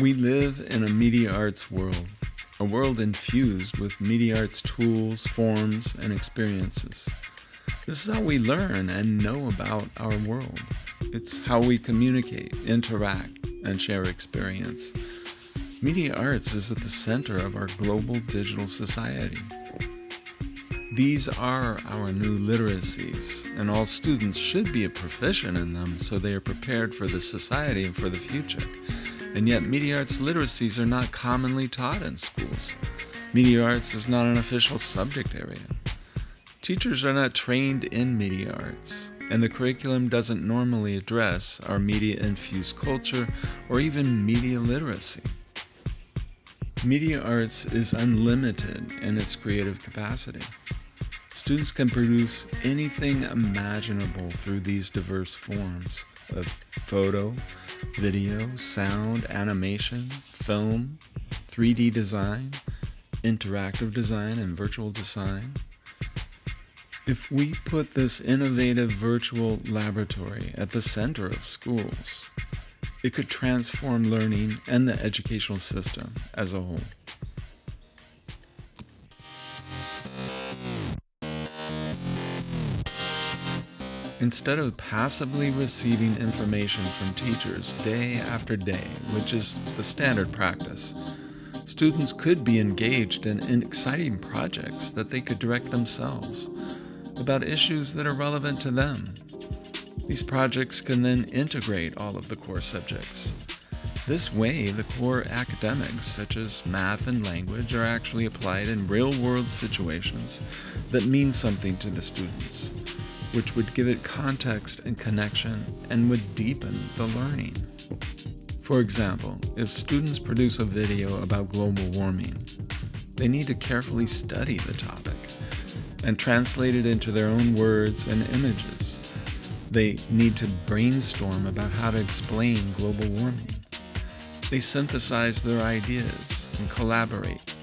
We live in a media arts world, a world infused with media arts tools, forms, and experiences. This is how we learn and know about our world. It's how we communicate, interact, and share experience. Media arts is at the center of our global digital society. These are our new literacies, and all students should be proficient in them so they are prepared for the society and for the future. And yet, media arts literacies are not commonly taught in schools. Media arts is not an official subject area. Teachers are not trained in media arts, and the curriculum doesn't normally address our media infused culture or even media literacy. Media arts is unlimited in its creative capacity. Students can produce anything imaginable through these diverse forms of photo, video, sound, animation, film, 3D design, interactive design, and virtual design. If we put this innovative virtual laboratory at the center of schools, it could transform learning and the educational system as a whole. Instead of passively receiving information from teachers day after day, which is the standard practice, students could be engaged in, in, exciting projects that they could direct themselves about issues that are relevant to them. These projects can then integrate all of the core subjects. This way, the core academics, such as math and language, are actually applied in real world situations that mean something to the students which would give it context and connection and would deepen the learning. For example, if students produce a video about global warming, they need to carefully study the topic and translate it into their own words and images. They need to brainstorm about how to explain global warming. They synthesize their ideas and collaborate.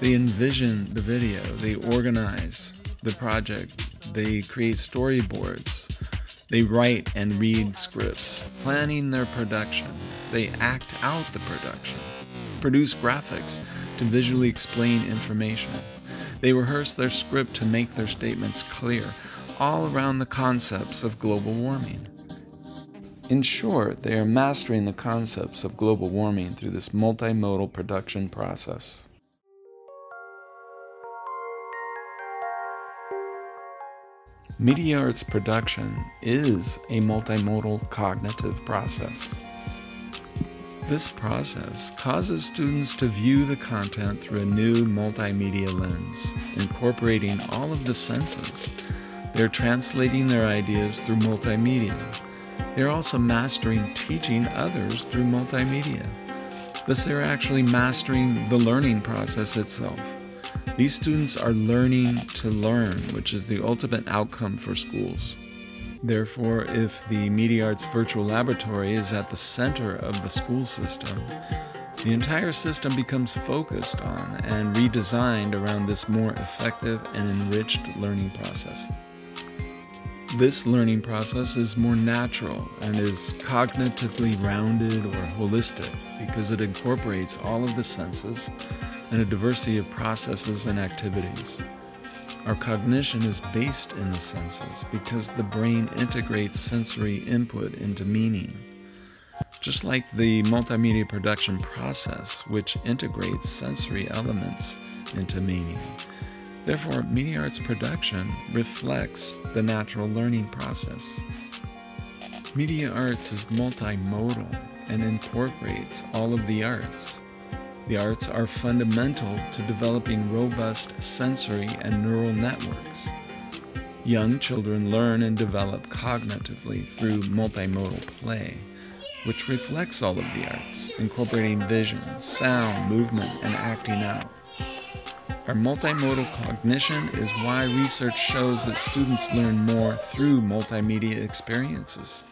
They envision the video, they organize the project they create storyboards. They write and read scripts, planning their production. They act out the production, produce graphics to visually explain information. They rehearse their script to make their statements clear, all around the concepts of global warming. In short, they are mastering the concepts of global warming through this multimodal production process. Media arts production is a multimodal cognitive process. This process causes students to view the content through a new multimedia lens, incorporating all of the senses. They're translating their ideas through multimedia. They're also mastering teaching others through multimedia. Thus, they're actually mastering the learning process itself. These students are learning to learn, which is the ultimate outcome for schools. Therefore, if the Media Arts Virtual Laboratory is at the center of the school system, the entire system becomes focused on and redesigned around this more effective and enriched learning process. This learning process is more natural and is cognitively rounded or holistic because it incorporates all of the senses and a diversity of processes and activities. Our cognition is based in the senses because the brain integrates sensory input into meaning. Just like the multimedia production process, which integrates sensory elements into meaning. Therefore, media arts production reflects the natural learning process. Media arts is multimodal and incorporates all of the arts. The arts are fundamental to developing robust sensory and neural networks. Young children learn and develop cognitively through multimodal play, which reflects all of the arts, incorporating vision, sound, movement, and acting out. Our multimodal cognition is why research shows that students learn more through multimedia experiences.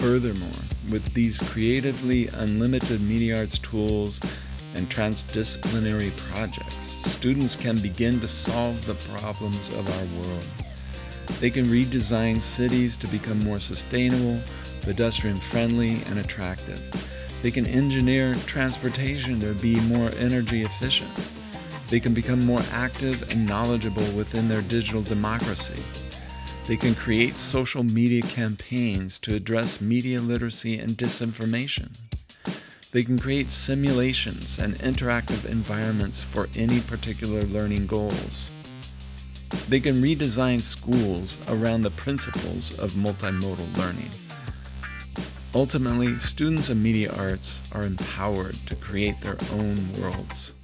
Furthermore, with these creatively unlimited media arts tools and transdisciplinary projects, students can begin to solve the problems of our world. They can redesign cities to become more sustainable, pedestrian friendly, and attractive. They can engineer transportation to be more energy efficient. They can become more active and knowledgeable within their digital democracy. They can create social media campaigns to address media literacy and disinformation. They can create simulations and interactive environments for any particular learning goals. They can redesign schools around the principles of multimodal learning. Ultimately, students of media arts are empowered to create their own worlds.